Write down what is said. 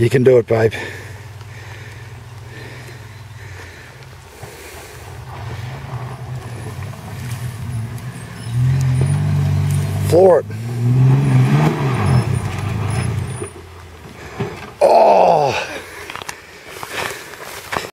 You can do it, babe. Floor it.